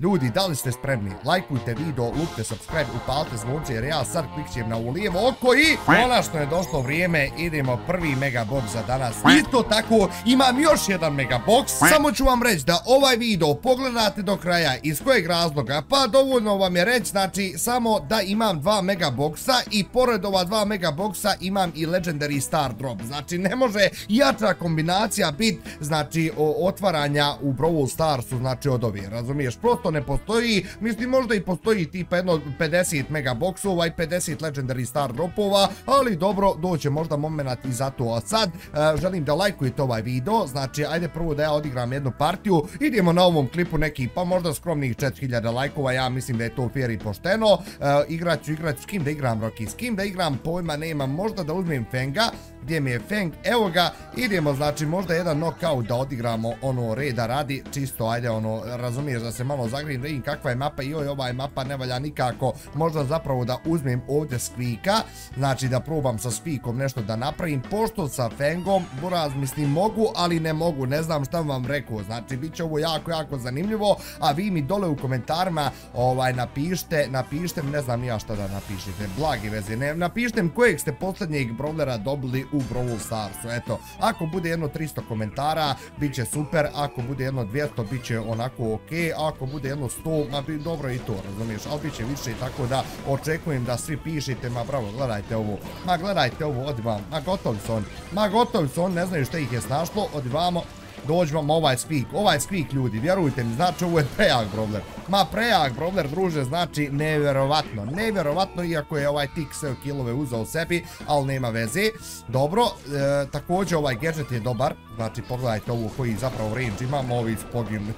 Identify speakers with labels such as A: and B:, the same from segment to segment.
A: Ljudi, da li ste spremni? Lajkujte video, lupte subscribe, upalite zvonce jer ja sad klikćem na lijevo oko i konačno je došlo vrijeme, idemo prvi megabox za danas. Isto tako imam još jedan megabox, samo ću vam reći da ovaj video pogledate do kraja, iz kojeg razloga, pa dovoljno vam je reći, znači samo da imam dva megaboxa i pored ova dva megaboxa imam i Legendary Star Drop, znači ne može jača kombinacija biti, znači otvaranja u Brawl Starsu, znači od ovih, razumiješ, prosto ne postoji, mislim možda i postoji tipa jedno 50 megaboksova i 50 legendary star dropova, ali dobro, doće možda moment i za to, a sad e, želim da lajkujete ovaj video, znači ajde prvo da ja odigram jednu partiju, idemo na ovom klipu neki, pa možda skromnih 4000 lajkova, ja mislim da je to fair i pošteno, e, igrat ću, igrat s kim da igram Rocky, s kim da igram? Pojma nemam, možda da uzmem Fenga, gdje mi je Feng, evo ga, idemo znači možda jedan knockout da odigramo ono reda radi, čisto ajde ono, razumiješ da se malo zagrim, vidim kakva je mapa i oj ova mapa ne valja nikako, možda zapravo da uzmem ovdje Squeaka, znači da probam sa Squeakom nešto da napravim, pošto sa Fengom, buraz mislim mogu, ali ne mogu, ne znam šta vam rekao, znači bit će ovo jako, jako zanimljivo, a vi mi dole u komentarima ovaj, napište, napište, ne znam ja šta da napišete, blagi veze, ne, napište kojeg ste posljednjeg brawlera dobili u Brawl Starsu. Eto, ako bude jedno 300 komentara, bit će super, ako bude jedno 200, bit će onako ok, ako bude jedno 100, ma bi dobro i to, razumiješ, ali bit će više tako da očekujem da svi pišite, ma bravo, gledajte ovo, ma gledajte ovo, odi vam, ma gotovi su on, ma gotovi su on, ne znaju šta ih je snašlo, odi vamo, dođi vam ovaj squeak, ovaj squeak ljudi, vjerujte mi, znači ovo je prejak brawler. Ma prejak brawler, druže, znači nevjerovatno, nevjerovatno, iako je ovaj tik sve killove uzao sebi, ali nema veze. Dobro, e, također ovaj gadget je dobar, znači pogledajte ovo koji zapravo range imamo, ovi spogimni.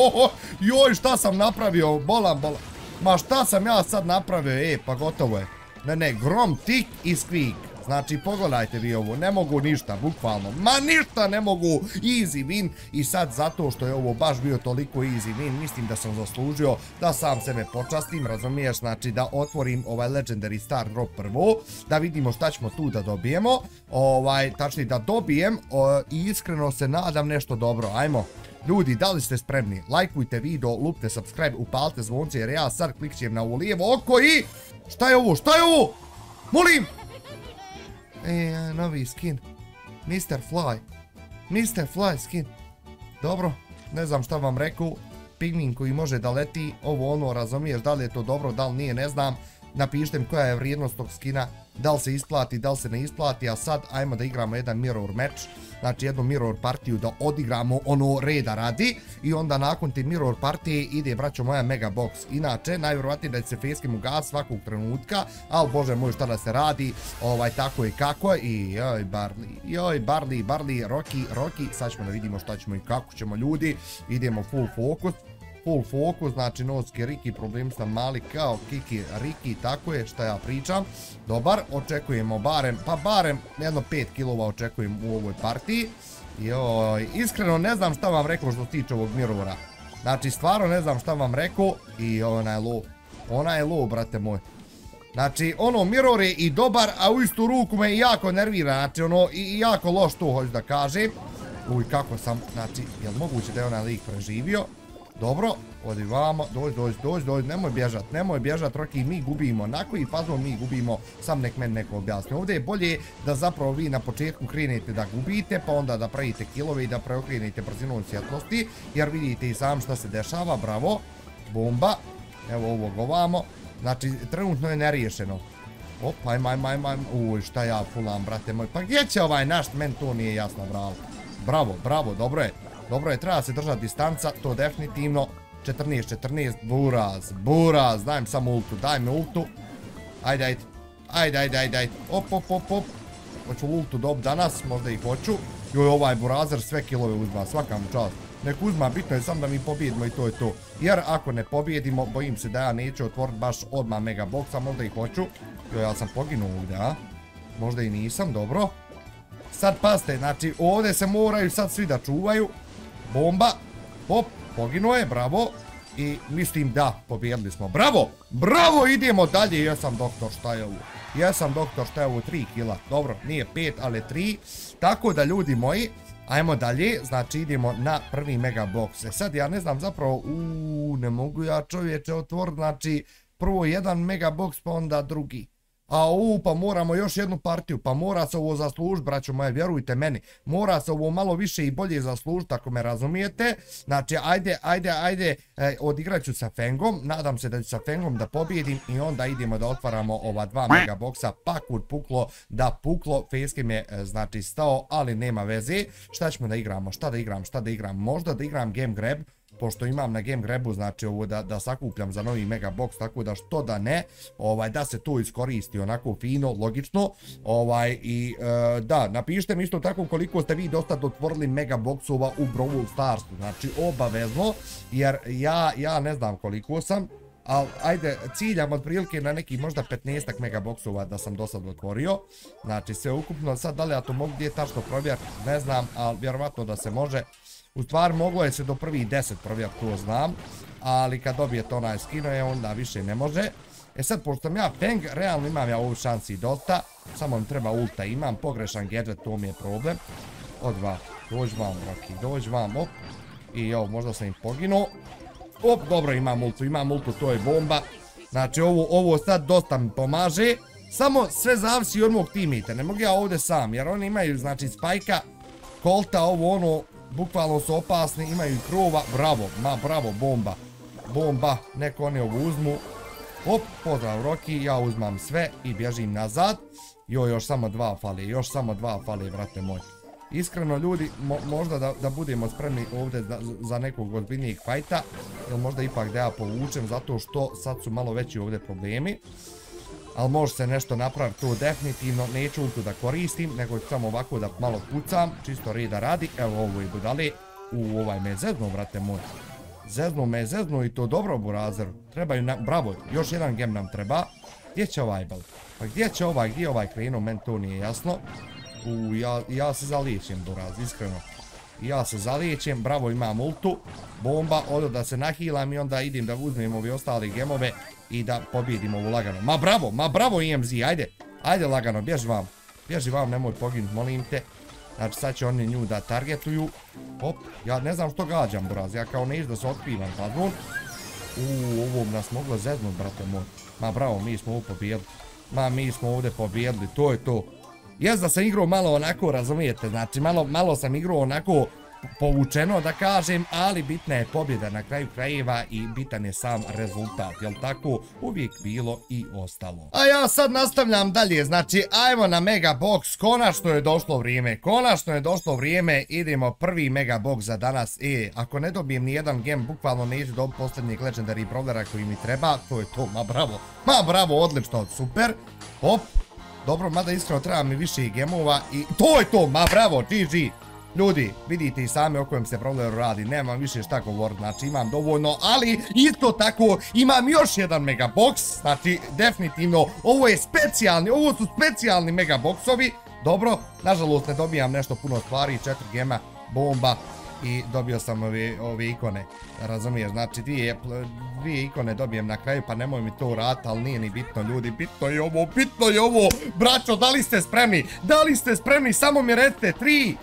A: Joj, šta sam napravio, bolam, bolam. Ma šta sam ja sad napravio, e, pa gotovo je. Ne, ne, grom, tik i squeak. Znači, pogledajte vi ovo, ne mogu ništa, bukvalno, ma ništa ne mogu, easy win, i sad zato što je ovo baš bio toliko easy win, mislim da sam zaslužio da sam sebe počastim, razumiješ, znači da otvorim ovaj Legendary Star Drop prvo, da vidimo šta ćemo tu da dobijemo, ovaj, tačni da dobijem i iskreno se nadam nešto dobro, ajmo. Ljudi, da li ste spremni? Lajkujte video, lupte subscribe, upalite zvonce jer ja sad klikćem na ovo lijevo oko i... Šta je ovo? Šta je ovo? Molim! E, novi skin. Mr. Fly. Mr. Fly skin. Dobro, ne znam šta vam rekao. Pigmin koji može da leti, ovo ono razumiješ, da li je to dobro, da li nije, ne znam. Napišite mi koja je vrijednost tog skina, da li se isplati, da li se ne isplati, a sad ajmo da igramo jedan mirror match znači jednu mirror partiju da odigramo ono reda radi. I onda nakon te mirror partije ide braćo moja mega box. Inače, najvjerovatnije da će se facecam ugas svakog trenutka, ali bože moj šta da se radi, ovaj tako i kako i joj Barley, joj Barley, Barley, Rocky, Rocky, sad ćemo da vidimo šta ćemo i kako ćemo ljudi, idemo full focus full focus, znači noski Riki, problem sam mali kao Kiki Riki, tako je šta ja pričam. Dobar, očekujemo barem, pa barem jedno 5 kilova očekujem u ovoj partiji. Joj, iskreno ne znam šta vam rekao što tiče ovog mirora. Znači, stvarno ne znam šta vam rekao i ona je low. Ona je low, brate moj. Znači, ono, mirror je i dobar, a u istu ruku me jako nervira. Znači, ono, i jako loš to hoću da kažem. Uj, kako sam, znači, jel moguće da je onaj lik preživio? Dobro, odi vamo, dođi, dođi, dođi, nemoj bježat, nemoj bježat, Roki, mi gubimo, na koji fazon mi gubimo, sam nek meni neko objasni. Ovdje je bolje da zapravo vi na početku krenete da gubite, pa onda da pravite kilove i da preokrenete brzinom svjetlosti, jer vidite i sam šta se dešava, bravo, bomba, evo ovog ovamo, znači trenutno je neriješeno. Opa, ajmo, ajmo, ajmo, uj, šta ja fulam, brate moj, pa gdje će ovaj naš, men to nije jasno, bravo. Bravo, bravo, dobro je. Dobro je, treba se držati distanca, to definitivno. 14, 14, buraz, buraz, dajem samo ultu, daj mi ultu. Ajde, ajde, ajde, ajde, ajde, ajde, op, op, op, op. Hoću ultu dob danas, možda i hoću. Joj, ovaj burazer sve kilove uzma, svaka mu čast. Nek uzma, bitno je sam da mi pobjedimo i to je to. Jer ako ne pobjedimo, bojim se da ja neću otvoriti baš odmah mega boxa, možda i hoću. Joj, ja sam poginuo ovdje, a? Možda i nisam, dobro. Sad paste, znači ovdje se moraju sad svi da čuvaju. Bomba. Hop, poginuo je, bravo. I mislim da, pobjedili smo. Bravo, bravo, idemo dalje. Ja sam doktor, šta je ovo? Ja sam doktor, šta je ovo? 3 kila. Dobro, nije 5, ali 3. Tako da, ljudi moji, Ajmo dalje, znači idemo na prvi mega box. E sad ja ne znam zapravo, uuu, ne mogu ja čovječe otvoriti, znači prvo jedan mega box pa onda drugi. A u, pa moramo još jednu partiju, pa mora se ovo zaslužiti, braćo moje, vjerujte meni. Mora se ovo malo više i bolje zaslužiti, ako me razumijete. Znači, ajde, ajde, ajde, e, odigrat ću sa Fengom, nadam se da ću sa Fengom da pobjedim i onda idemo da otvaramo ova dva mega boksa, pa kud puklo, da puklo, Facecam je, e, znači, stao, ali nema veze. Šta ćemo da igramo, šta da igram, šta da igram, možda da igram Game Grab, pošto imam na game grebu znači ovo da, da sakupljam za novi mega box tako da što da ne ovaj da se to iskoristi onako fino logično ovaj i e, da napišite mi isto tako koliko ste vi dosta otvorili mega boxova u Brawl Starsu znači obavezno jer ja ja ne znam koliko sam ali ajde, ciljam od prilike na neki možda 15 megaboksova da sam do sad otvorio. Znači sve ukupno, sad da li ja to mogu gdje tačno provjeriti, ne znam, ali vjerovatno da se može. U stvar moglo je se do prvih 10 provjeriti, to znam. Ali kad dobijete onaj skino je onda više ne može. E sad, pošto sam ja Feng, realno imam ja ovu šansi dosta. Samo mi treba ulta, imam pogrešan gadget, to mi je problem. Odva, dođ vam, Rocky, dođ vam, op. I evo, možda sam im poginuo. Op, dobro, imam ultu, imam ultu, to je bomba. Znači, ovo, ovo sad dosta mi pomaže. Samo sve zavisi od mog timita, ne mogu ja ovdje sam, jer oni imaju, znači, spajka, kolta, ovo ono, bukvalno su opasni, imaju krova, bravo, ma bravo, bomba, bomba, neko oni ovo uzmu, hop, pozdrav Rocky, ja uzmam sve i bježim nazad, jo, još samo dva fali, još samo dva fali, vrate moj. Iskreno ljudi, možda da, da budemo spremni ovdje za, za nekog ozbiljnijeg fajta, ili možda ipak da ja povučem, zato što sad su malo veći ovdje problemi ali može se nešto napraviti tu definitivno, neću ultu da koristim, nego ću samo ovako da malo pucam, čisto reda radi, evo ovo i budali, u ovaj me zeznu, vrate moj, zeznu me i to dobro burazer, trebaju na, bravo, još jedan gem nam treba, gdje će ovaj bal, pa gdje će ovaj, gdje ovaj krenuo, meni to nije jasno, u, ja, ja se zalijećem buraz, iskreno, ja se zalijećem, bravo imam ultu, bomba, ovdje da se nahilam i onda idem da uzmem ove ostale gemove, i da pobjedimo ovu lagano. Ma bravo, ma bravo EMZ, ajde. Ajde lagano, bježi vam. Bježi vam, nemoj poginut, molim te. Znači sad će oni nju da targetuju. Hop, ja ne znam što gađam, braz. Ja kao neš da se otkrivam padvon. Uuu, ovo nas moglo zeznut, brate moj. Ma bravo, mi smo ovo pobjedili. Ma mi smo ovdje pobjedili, to je to. Jes da sam igrao malo onako, razumijete, znači malo, malo sam igrao onako povučeno da kažem, ali bitna je pobjeda na kraju krajeva i bitan je sam rezultat, jel tako? Uvijek bilo i ostalo. A ja sad nastavljam dalje, znači ajmo na Mega Box, konačno je došlo vrijeme, konačno je došlo vrijeme, idemo prvi Mega Box za danas, e, ako ne dobijem ni jedan game, bukvalno neću dobiti posljednjeg Legendary Brawlera koji mi treba, to je to, ma bravo, ma bravo, odlično, super, hop, dobro, mada iskreno treba mi više gemova i to je to, ma bravo, GG, Ljudi, vidite i sami o kojem se problemu radi, nemam više šta govorit, znači imam dovoljno, ali isto tako imam još jedan megabox, znači definitivno ovo je specijalni, ovo su specijalni megaboxovi, dobro, nažalost ne dobijam nešto puno stvari, četiri gema, bomba i dobio sam ove, ove ikone, razumiješ, znači dvije, dvije ikone dobijem na kraju, pa nemoj mi to uraditi, ali nije ni bitno ljudi, bitno je ovo, bitno je ovo, braćo, da li ste spremni, da li ste spremni, samo mi recite, tri,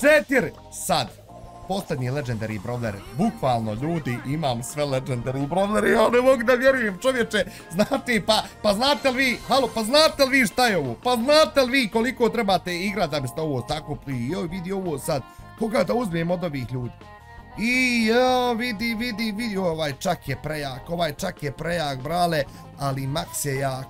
A: četiri, sad. Posljednji Legendary Brawler, bukvalno ljudi, imam sve Legendary Brawler ja ne mogu da vjerujem čovječe, znate, pa, pa znate li vi, halo, pa znate li vi šta je ovo, pa znate li vi koliko trebate igrati da biste ovo tako pri, joj vidi ovo sad, koga da uzmem od ovih ljudi. I jo, vidi, vidi, vidi, ovaj čak je prejak, ovaj čak je prejak, brale, ali Max je jak.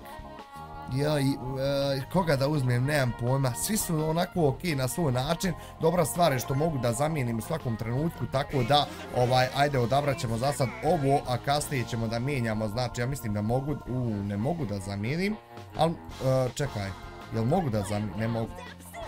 A: Ja, i, e, koga da uzmem, nemam pojma, svi su onako ok na svoj način, dobra stvar je što mogu da zamijenim u svakom trenutku, tako da, ovaj, ajde odabrat ćemo za sad ovo, a kasnije ćemo da mijenjamo, znači ja mislim da mogu, u, ne mogu da zamijenim, ali, e, čekaj, jel mogu da zamijenim, ne mogu,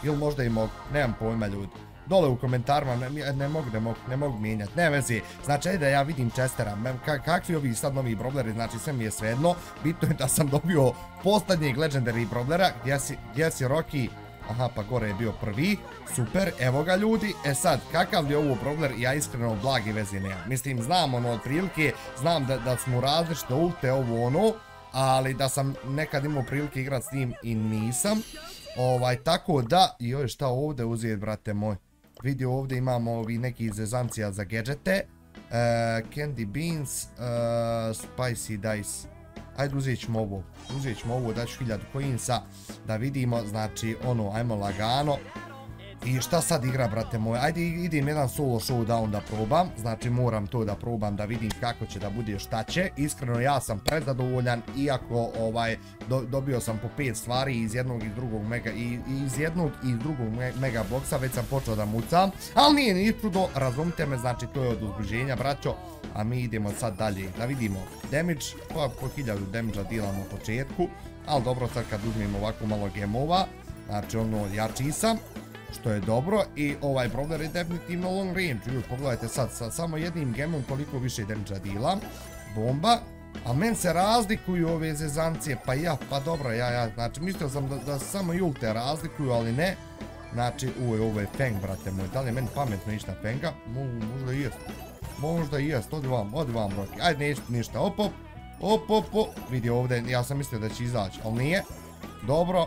A: ili možda i mogu, nemam pojma ljudi dole u komentarima, ne, ne mogu, ne mogu, ne mogu mijenjati, ne vezi, znači ajde da ja vidim Chestera, kakvi ovi sad novi brawleri, znači sve mi je svejedno, bitno je da sam dobio posljednjeg legendary brawlera, gdje si, gdje si Rocky, aha pa gore je bio prvi, super, evo ga ljudi, e sad, kakav je ovo brawler, ja iskreno blagi vezi nemam, mislim, znam ono od prilike, znam da, da smo različite ulte ovo ono, ali da sam nekad imao prilike igrati s njim i nisam, ovaj, tako da, joj šta ovdje uzijet, brate moj, Vidi ovdje imamo ovi neki zezancija za gadgete. E, candy Beans, e, Spicy Dice. Ajde uzet ćemo ovo, uzet ćemo ovo, daću 1000 coinsa da vidimo, znači ono, ajmo lagano. I šta sad igra, brate moj? Ajde, idem jedan solo showdown da probam. Znači, moram to da probam da vidim kako će da bude šta će. Iskreno, ja sam prezadovoljan, iako ovaj, dobio sam po pet stvari iz jednog i drugog mega, i, iz jednog i drugog mega boksa, već sam počeo da mucam. Ali nije ni čudo, razumite me, znači to je od uzbuženja, braćo. A mi idemo sad dalje, da vidimo. Damage, pa po hiljadu damage-a dilamo u početku. Ali dobro, sad kad uzmemo ovako malo gemova, znači ono, jači sam što je dobro i ovaj brawler je definitivno long range, Ljudi, pogledajte sad, sa samo jednim gemom koliko više damage bomba, a men se razlikuju ove zezancije, pa ja, pa dobro, ja, ja, znači mislio sam da, da samo julte razlikuju, ali ne, znači, uj, ovo je Feng, brate moj, da li je meni pametno ići na Fenga? možda i jest, možda i jest, odi vam, odi vam, brate, ajde, neću ništa, op, op, op, op, op, vidi ovdje, ja sam mislio da će izaći, ali nije, dobro,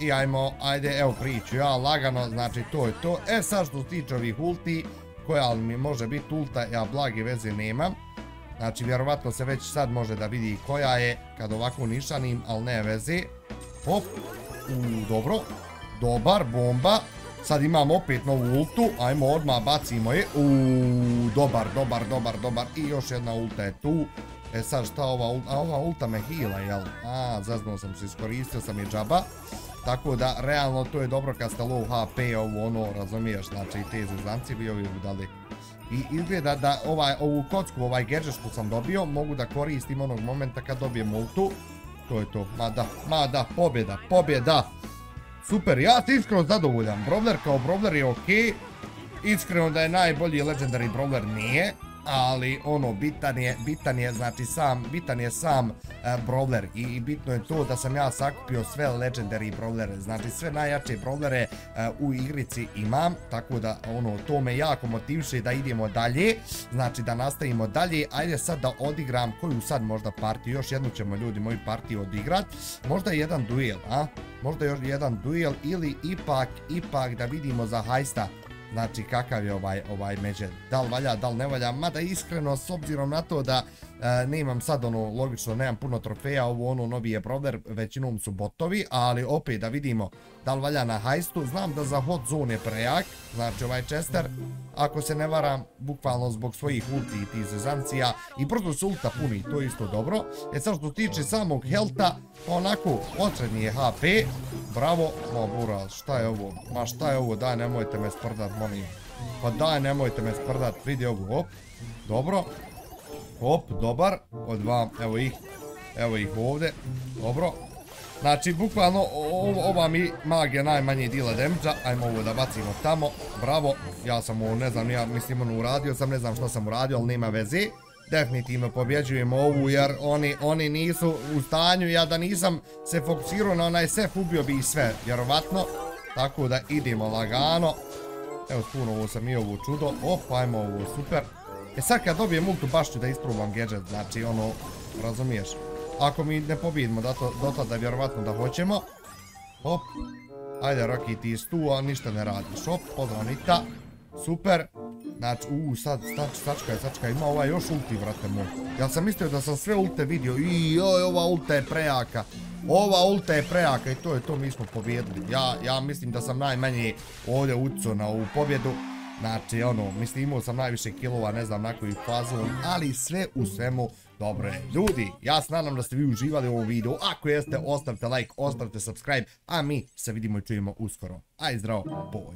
A: i ajmo, ajde, evo priču ja lagano, znači to je to. E sad što se tiče ovih ulti, koja mi može biti ulta, ja blage veze nemam. Znači vjerovatno se već sad može da vidi koja je kad ovako nišanim, ali ne veze. Hop, u, dobro, dobar, bomba. Sad imam opet novu ultu, ajmo odmah bacimo je. U, dobar, dobar, dobar, dobar. I još jedna ulta je tu. E sad šta ova ulta, a ova ulta me hila, jel? A, zaznuo sam se, iskoristio sam je džaba. Tako da, realno, to je dobro kad ste low HP, ovo ono, razumiješ, znači te zezanci bi ovi udali. I izgleda da ovaj, ovu kocku, ovaj gadget što sam dobio, mogu da koristim onog momenta kad dobijem ultu. To je to, ma da, ma da, pobjeda, pobjeda. Super, ja sam iskreno zadovoljan, Brawler kao Brawler je okej. Iskreno da je najbolji Legendary Brawler nije ali ono bitan je, bitan je znači sam, bitan je sam uh, brawler i, bitno je to da sam ja sakupio sve legendary brawlere, znači sve najjače brawlere uh, u igrici imam, tako da ono to me jako motiviše da idemo dalje, znači da nastavimo dalje, ajde sad da odigram koju sad možda partiju, još jednu ćemo ljudi moju partiju odigrat, možda jedan duel, a? Možda još jedan duel ili ipak, ipak da vidimo za hajsta znači kakav je ovaj, ovaj međer, da li valja, da li ne valja, mada iskreno s obzirom na to da nemam sad ono, logično nemam puno trofeja, ovo ono novi je brother, većinom su botovi, ali opet da vidimo da li valja na hajstu, znam da za hot zone je prejak, znači ovaj Chester, ako se ne varam, bukvalno zbog svojih ulti i tih zezancija, i prosto se ulta puni, to je isto dobro, e sad što tiče samog helta, onako, potrebni je HP, bravo, ma bura, šta je ovo, ma šta je ovo, daj nemojte me sprdat, molim, pa daj nemojte me sprdat, vidi ovo, hop, dobro, hop, dobar, od dva, evo ih, evo ih ovdje, dobro, Znači, bukvalno, ova mi magija najmanje dila damage Ajmo ovo da bacimo tamo. Bravo. Ja sam ovo, ne znam, ja mislim ono uradio sam, ne znam što sam uradio, ali nema veze. Definitivno pobjeđujemo ovu jer oni, oni nisu u stanju. Ja da nisam se fokusirao na onaj sef, ubio bi ih sve, vjerovatno. Tako da idemo lagano. Evo, spunovo sam i ovu čudo. Opa, ajmo ovo, super. E sad kad dobijem baš ću da isprobam gadget, znači ono, razumiješ. Ako mi ne pobjedimo do tada vjerovatno da hoćemo. Hop. Ajde Rocky ti stu, a ništa ne radiš. Hop, pozdrav. Super. Znači, uuu, sad, sačkaj, sačkaj, ima ovaj još ulti, brate moj. Ja sam mislio da sam sve ulte vidio. I, oj, ova ulta je prejaka. Ova ulta je prejaka i to je to, mi smo pobjedili. Ja, ja mislim da sam najmanje ovdje uco na ovu pobjedu. Znači, ono, mislim, imao sam najviše kilova, ne znam na koju fazu, ali sve u svemu dobro je. Ljudi, ja se nadam da ste vi uživali u ovom videu. Ako jeste, ostavite like, ostavite subscribe, a mi se vidimo i čujemo uskoro. Aj zdravo, boj.